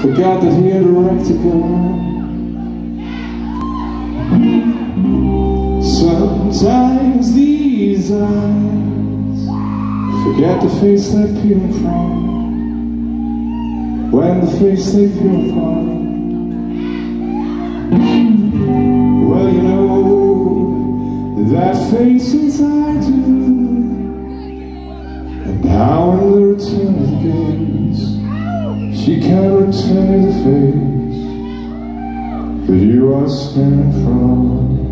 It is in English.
Forgot that he had a girl Sometimes these eyes Forget the face they peel from When the face they peel from Well, you know That face inside she can't return the face that you are staring from.